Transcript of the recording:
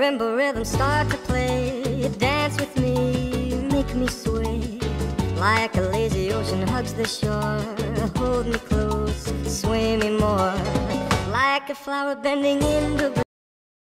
Rainbow marimba rhythms start to play, dance with me, make me sway. Like a lazy ocean hugs the shore, hold me close, sway me more. Like a flower bending in the.